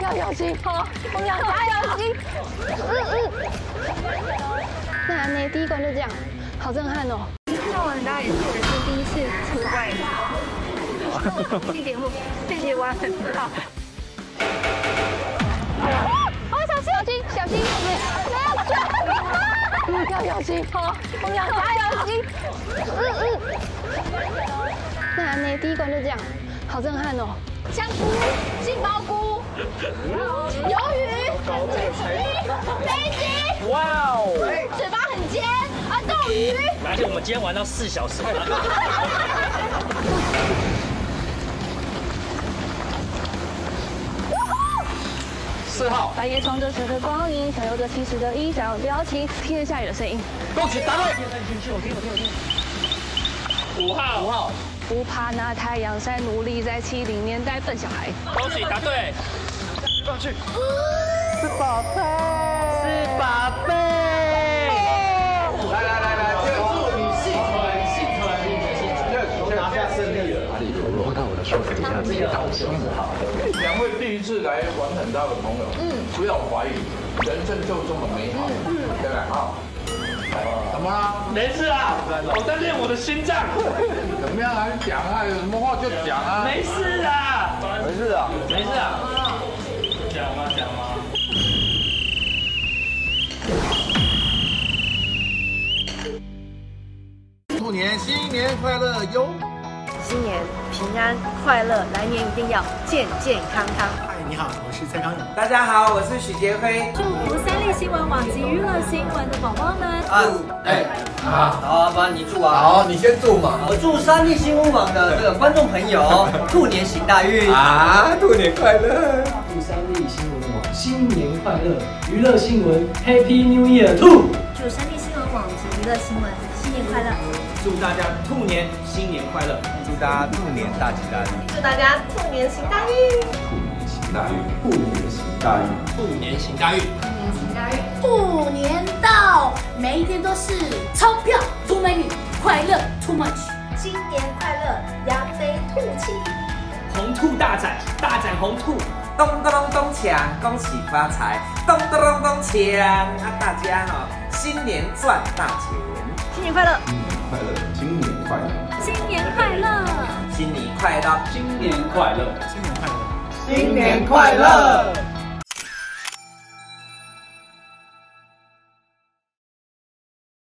要小心，好，我们俩加油，小心。嗯嗯。那那第一关就这样，好震撼哦。看完大家也是人生第一次出外景，一点不这些弯很大。好，小心，小心，小心，没有去，要小心，好，我们俩加油，小心。嗯嗯。那那第一关就这样，好震撼哦。香菇、杏鲍菇、鱿鱼、飞机，哇哦，嘴巴很尖啊，斗鱼。而且我们今天玩到四小时。四号，白夜穿着车的光影，享有着青石的衣裳表情，听着下雨的声音。恭喜答对。我听我听我听。五号，五号。不怕那太阳晒，努力在七零年代笨小孩。恭喜答对，放去。是宝贝，是宝贝。来来来来，祝你幸存幸存，就拿下胜利了。落到我的舒服底下，自己倒心好。两位第一次来玩很大的朋友，嗯，不要怀疑，人生就这么美好，嗯，对不对？好。怎么了？没事啊，我在练我的心脏。怎么样啊？讲啊，有什么话就讲啊。没事啊，没事啊，没事啊。讲吗？讲吗？兔年新年快乐哟！新年平安快乐，来年一定要健健康康。嗨，你好，我是蔡康永。大家好，我是许杰辉。祝福三立新闻网及娱乐新闻的宝宝们。啊，哎，好，好啊，帮你祝啊。好，你先祝嘛。我祝三立新闻网的这个观众朋友 兔年行大运啊，兔年快乐。祝三立新闻网新年快乐，娱乐新闻 Happy New Year Two。祝三立新闻网及娱乐新闻新年快乐。祝大家兔年新年快乐！祝大家兔年大吉大利！祝大家兔年行大运！兔年行大运！兔年行大运！兔年行大运！兔年行大运！兔年到，每一天都是钞票、出美女、快乐、too much。新年快乐，扬眉吐气！红兔大展，大展红兔！咚咚咚咚锵，恭喜发财！咚咚咚咚锵，啊大家哈，新年赚大钱！新年快乐！新年快乐，新年快乐，新年快乐，新年快乐，新年快乐，新年快乐，新年快乐。